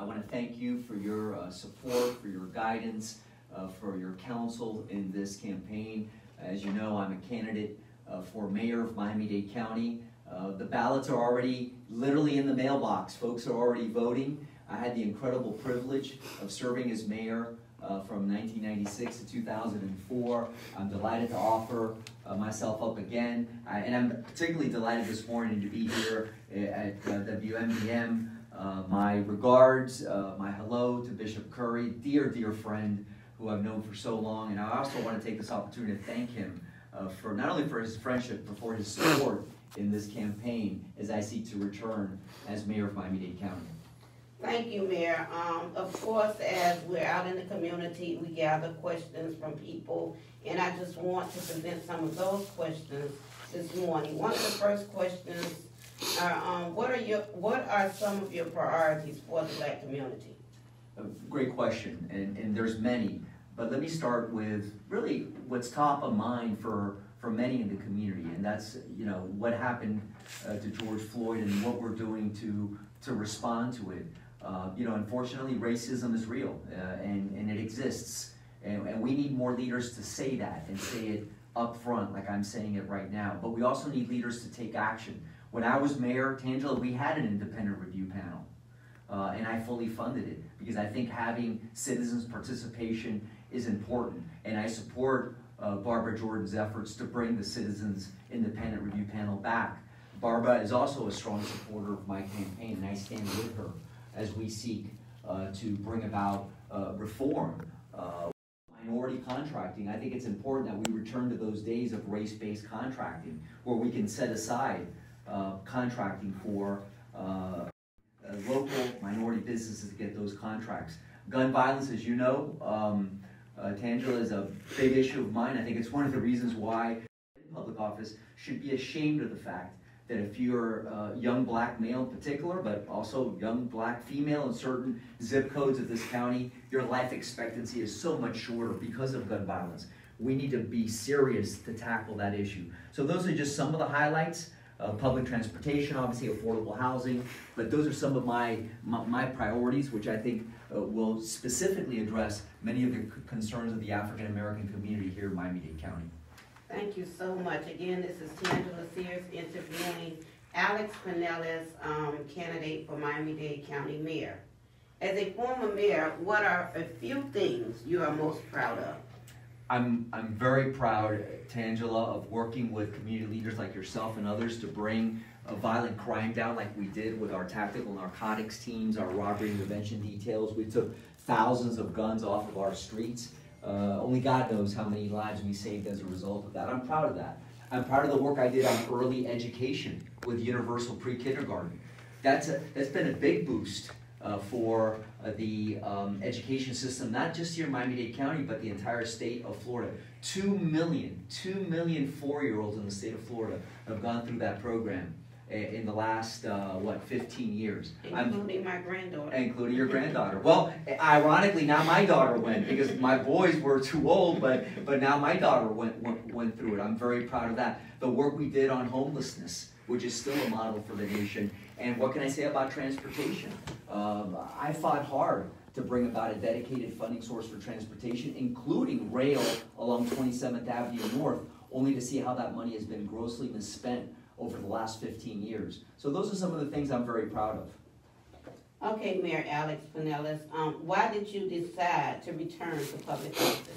I want to thank you for your uh, support, for your guidance, uh, for your counsel in this campaign. As you know, I'm a candidate uh, for mayor of Miami-Dade County. The ballots are already literally in the mailbox. Folks are already voting. I had the incredible privilege of serving as mayor uh, from 1996 to 2004. I'm delighted to offer uh, myself up again, I, and I'm particularly delighted this morning to be here at uh, WMBM. Uh, my regards, uh, my hello to Bishop Curry, dear, dear friend who I've known for so long, and I also want to take this opportunity to thank him uh, for not only for his friendship, but for his support in this campaign as I seek to return as mayor of Miami-Dade County. Thank you, Mayor. Um, of course, as we're out in the community, we gather questions from people, and I just want to present some of those questions this morning. One of the first questions are, um, what are your, what are some of your priorities for the black community? Great question, and, and there's many, but let me start with really what's top of mind for, for many in the community, and that's, you know, what happened uh, to George Floyd and what we're doing to, to respond to it. Uh, you know, unfortunately, racism is real uh, and, and it exists. And, and we need more leaders to say that and say it up front, like I'm saying it right now. But we also need leaders to take action. When I was mayor, Tangela, we had an independent review panel. Uh, and I fully funded it because I think having citizens' participation is important. And I support uh, Barbara Jordan's efforts to bring the Citizens Independent Review Panel back. Barbara is also a strong supporter of my campaign, and I stand with her as we seek uh, to bring about uh, reform. Uh, minority contracting, I think it's important that we return to those days of race-based contracting where we can set aside uh, contracting for uh, local minority businesses to get those contracts. Gun violence, as you know, um, uh, Tangela is a big issue of mine. I think it's one of the reasons why public office should be ashamed of the fact that if you're a young black male in particular, but also young black female in certain zip codes of this county, your life expectancy is so much shorter because of gun violence. We need to be serious to tackle that issue. So those are just some of the highlights. Uh, public transportation, obviously affordable housing, but those are some of my, my, my priorities, which I think uh, will specifically address many of the concerns of the African American community here in Miami-Dade County. Thank you so much. Again, this is Tangela Sears interviewing Alex Penelas, um, candidate for Miami-Dade County Mayor. As a former mayor, what are a few things you are most proud of? I'm, I'm very proud, Tangela, of working with community leaders like yourself and others to bring a violent crime down like we did with our tactical narcotics teams, our robbery intervention details. We took thousands of guns off of our streets. Uh, only God knows how many lives we saved as a result of that. I'm proud of that. I'm proud of the work I did on early education with universal pre-kindergarten. That's, a, that's been a big boost uh, for uh, the um, education system, not just here in Miami-Dade County, but the entire state of Florida. Two million, two million four-year-olds in the state of Florida have gone through that program in the last, uh, what, 15 years. Including I'm, my granddaughter. Including your granddaughter. Well, ironically, now my daughter went because my boys were too old, but, but now my daughter went, went, went through it. I'm very proud of that. The work we did on homelessness, which is still a model for the nation. And what can I say about transportation? Um, I fought hard to bring about a dedicated funding source for transportation, including rail along 27th Avenue North, only to see how that money has been grossly misspent over the last 15 years. So those are some of the things I'm very proud of. Okay, Mayor Alex Penelas, um, why did you decide to return to public office?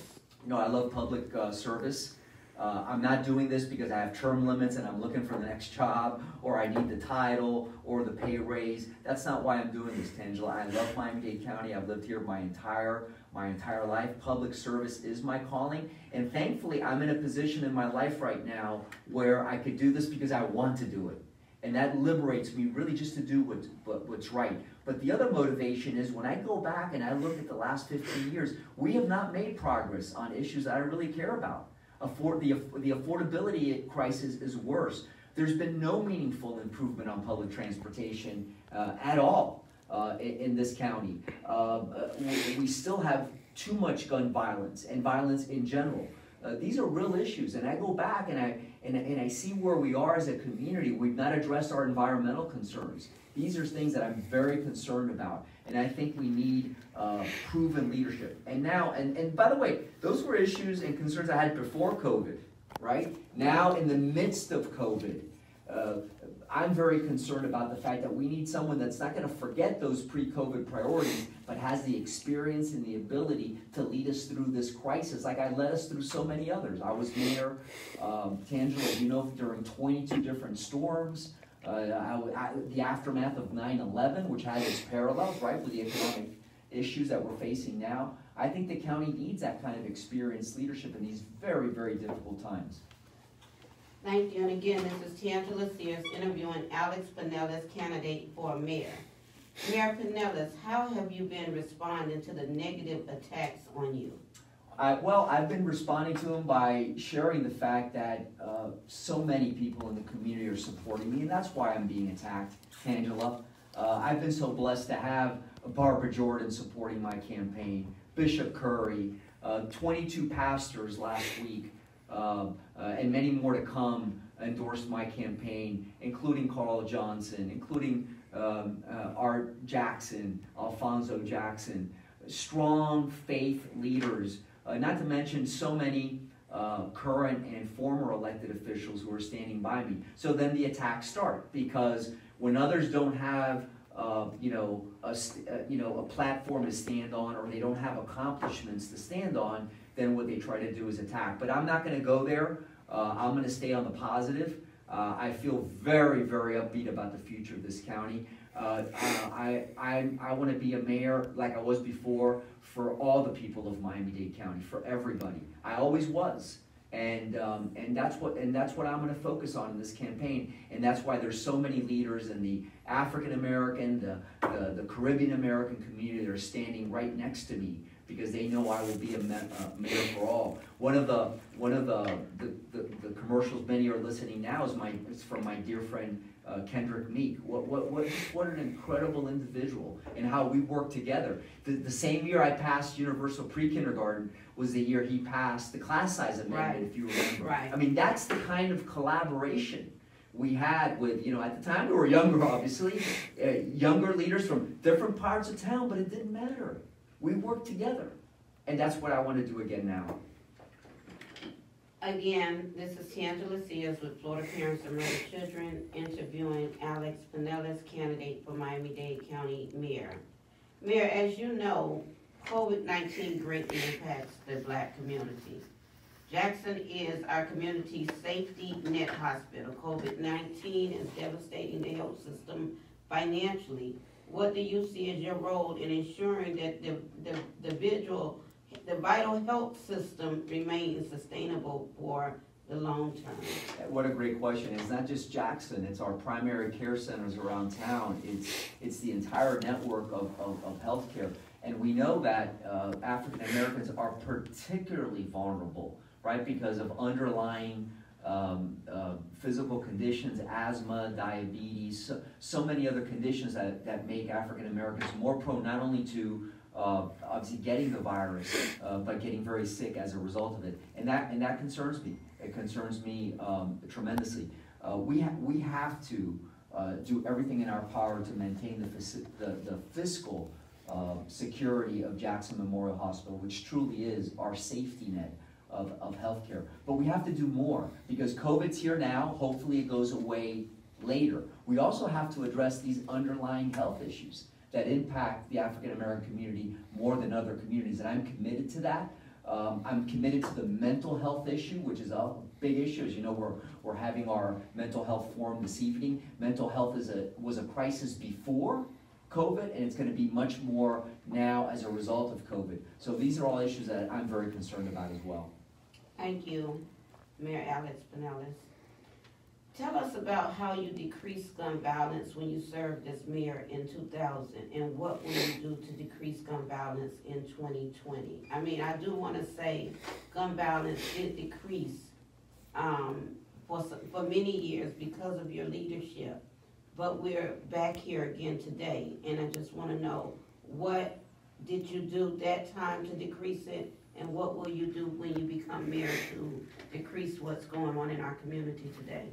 You know, I love public uh, service. Uh, I'm not doing this because I have term limits and I'm looking for the next job or I need the title or the pay raise. That's not why I'm doing this, Tangela. I love Miami-Dade County. I've lived here my entire my entire life. Public service is my calling. And thankfully, I'm in a position in my life right now where I could do this because I want to do it. And that liberates me really just to do what, what, what's right. But the other motivation is when I go back and I look at the last 15 years, we have not made progress on issues that I really care about. Afford, the, the affordability crisis is worse. There's been no meaningful improvement on public transportation uh, at all uh, in, in, this county. Uh, we, we, still have too much gun violence and violence in general. Uh, these are real issues, and I go back and I and, and I see where we are as a community. We've not addressed our environmental concerns. These are things that I'm very concerned about, and I think we need uh, proven leadership. And now, and, and by the way, those were issues and concerns I had before COVID, right? Now, in the midst of COVID, uh, I'm very concerned about the fact that we need someone that's not going to forget those pre-COVID priorities, but has the experience and the ability to lead us through this crisis, like I led us through so many others. I was mayor, um, Tangela, you know, during 22 different storms. Uh, I, I, the aftermath of 9-11, which had its parallels, right, with the economic issues that we're facing now. I think the county needs that kind of experienced leadership in these very, very difficult times. Thank you, and again, this is Tangela Sears interviewing Alex Penelas, candidate for mayor. Mayor Penelas, how have you been responding to the negative attacks on you? I, well, I've been responding to them by sharing the fact that uh, so many people in the community are supporting me, and that's why I'm being attacked, Angela. Uh, I've been so blessed to have Barbara Jordan supporting my campaign, Bishop Curry, uh, 22 pastors last week, and many more to come endorsed my campaign, including Carl Johnson, including um, uh, Art Jackson, Alfonso Jackson, strong faith leaders, uh, not to mention so many uh, current and former elected officials who are standing by me. So then the attacks start because when others don't have uh, you know, a, uh, you know, a platform to stand on or they don't have accomplishments to stand on, then what they try to do is attack. But I'm not going to go there. Uh, I'm going to stay on the positive. Uh, I feel very, very upbeat about the future of this county. Uh, I, I, I want to be a mayor like I was before for all the people of Miami-Dade County, for everybody. I always was. And, um, and that's what and that's what I'm going to focus on in this campaign, and that's why there's so many leaders in the African American, the, the, the Caribbean American community that are standing right next to me because they know I will be a mayor for all. One of the one of the the, the, the commercials many are listening now is my is from my dear friend uh, Kendrick Meek. What what what what an incredible individual and how we work together. The, the same year I passed universal pre-kindergarten was the year he passed the class size amendment, right. if you remember. Right. I mean that's the kind of collaboration we had with, you know, at the time we were younger, obviously, uh, younger leaders from different parts of town, but it didn't matter. We work together. And that's what I want to do again now. Again, this is Tangela Sears with Florida Parents and Murdered Children interviewing Alex Penelas, candidate for Miami-Dade County Mayor. Mayor, as you know, COVID-19 greatly impacts the black community. Jackson is our community's safety net hospital. COVID-19 is devastating the health system financially, what do you see as your role in ensuring that the, the, the visual, the vital health system remains sustainable for the long term? What a great question. It's not just Jackson, it's our primary care centers around town. It's, it's the entire network of, of, of healthcare. And we know that uh, African Americans are particularly vulnerable, right, because of underlying um, uh, physical conditions, asthma, diabetes, so, so, many other conditions that, that make African Americans more prone not only to uh, obviously getting the virus, uh, but getting very sick as a result of it. And that, and that concerns me. It concerns me um, tremendously. Uh, we, ha we have to uh, do everything in our power to maintain the, the, the fiscal uh, security of Jackson Memorial Hospital, which truly is our safety net of, of healthcare. But we have to do more because COVID's here now. Hopefully it goes away later. We also have to address these underlying health issues that impact the African American community more than other communities. And I'm committed to that. Um, I'm committed to the mental health issue, which is a big issue. As you know, we're, we're having our mental health forum this evening. Mental health is a, was a crisis before COVID, and it's going to be much more now as a result of COVID. So these are all issues that I'm very concerned about as well. Thank you, Mayor Alex Penelas. Tell us about how you decreased gun violence when you served as mayor in 2000 and what will you do to decrease gun violence in 2020? I mean, I do want to say gun violence did decrease um, for, for many years because of your leadership, but we're back here again today and I just want to know what did you do that time to decrease it And what will you do when you become mayor to decrease what's going on in our community today?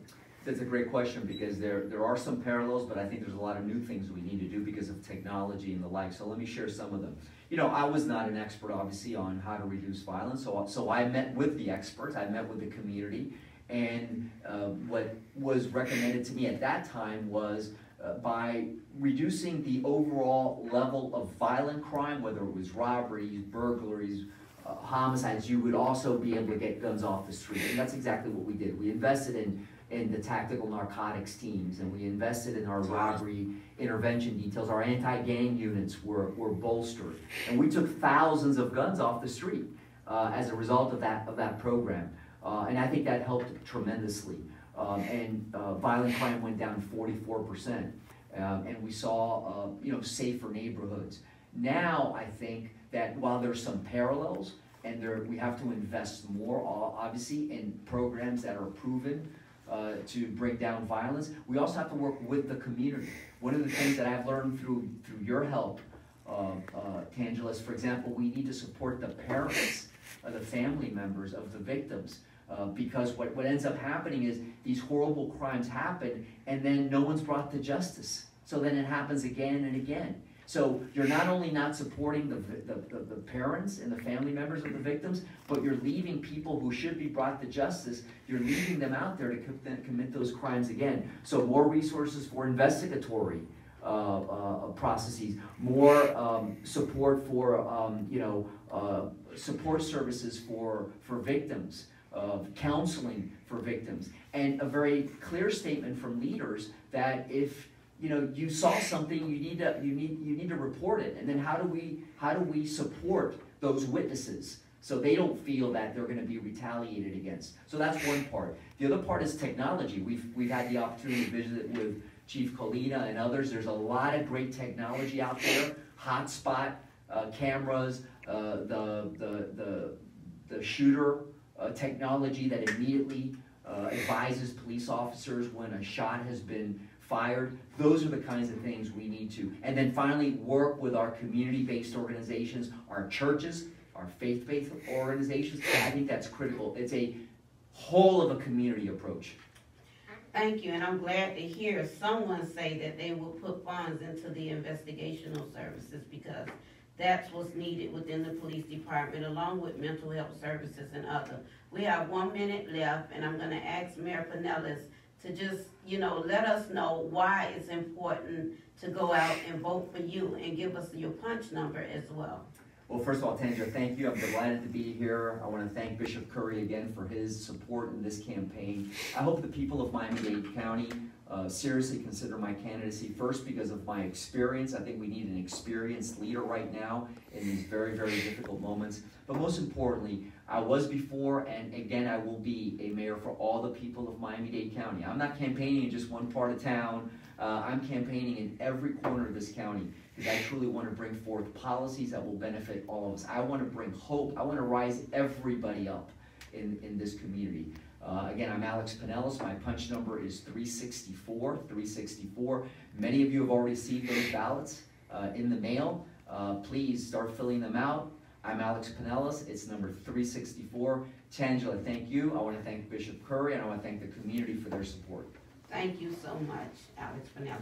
That's a great question, because there, there are some parallels, but I think there's a lot of new things we need to do because of technology and the like, so let me share some of them. You know, I was not an expert, obviously, on how to reduce violence, so, so I met with the experts, I met with the community, and, uh, what was recommended to me at that time was, uh, by reducing the overall level of violent crime, whether it was robberies, burglaries, uh, homicides, you would also be able to get guns off the street, and that's exactly what we did. We invested in, in the tactical narcotics teams, and we invested in our robbery intervention details. Our anti-gang units were, were bolstered, and we took thousands of guns off the street uh, as a result of that, of that program. Uh, and I think that helped tremendously. Um, and uh, violent crime went down 44%. Um, and we saw, uh, you know, safer neighborhoods. Now, I think that while there's some parallels, and there, we have to invest more, obviously, in programs that are proven uh, to break down violence, we also have to work with the community. One of the things that I've learned through, through your help, uh, uh, Tangela, is, for example, we need to support the parents, uh, the family members of the victims. Uh, because what, what ends up happening is these horrible crimes happen and then no one's brought to justice. So then it happens again and again. So you're not only not supporting the, the, the, the parents and the family members of the victims, but you're leaving people who should be brought to justice, you're leaving them out there to co- commit those crimes again. So more resources for investigatory uh, uh, processes, more um, support for, um, you know, uh, support services for, for victims, of counseling for victims, and a very clear statement from leaders that if you know you saw something, you need to you need you need to report it. And then how do we how do we support those witnesses so they don't feel that they're going to be retaliated against? So that's one part. The other part is technology. We've we've had the opportunity to visit with Chief Colina and others. There's a lot of great technology out there. Hotspot uh, cameras, uh, the the the the shooter uh, technology that immediately uh, advises police officers when a shot has been fired. Those are the kinds of things we need to. And then finally, work with our community-based organizations, our churches, our faith-based organizations. I think that's critical. It's a whole of a community approach. Thank you, and I'm glad to hear someone say that they will put funds into the investigational services because that's what's needed within the police department, along with mental health services and other. We have one minute left, and I'm gonna ask Mayor Penelas to just, you know, let us know why it's important to go out and vote for you and give us your punch number as well. Well, first of all, Tanja, thank you. I'm delighted to be here. I want to thank Bishop Curry again for his support in this campaign. I hope the people of Miami-Dade County uh, seriously consider my candidacy, first because of my experience. I think we need an experienced leader right now in these very, very difficult moments. But most importantly, I was before, and again, I will be a mayor for all the people of Miami-Dade County. I'm not campaigning in just one part of town. Uh, I'm campaigning in every corner of this county because I truly want to bring forth policies that will benefit all of us. I want to bring hope. I want to rise everybody up in, in this community. Uh, again, I'm Alex Penelas. My punch number is 364, 364. Many of you have already received those ballots uh, in the mail. Uh, please start filling them out. I'm Alex Penelas. It's number 364. Tangela, thank you. I want to thank Bishop Curry and I want to thank the community for their support. Thank you so much, Alex Penelas.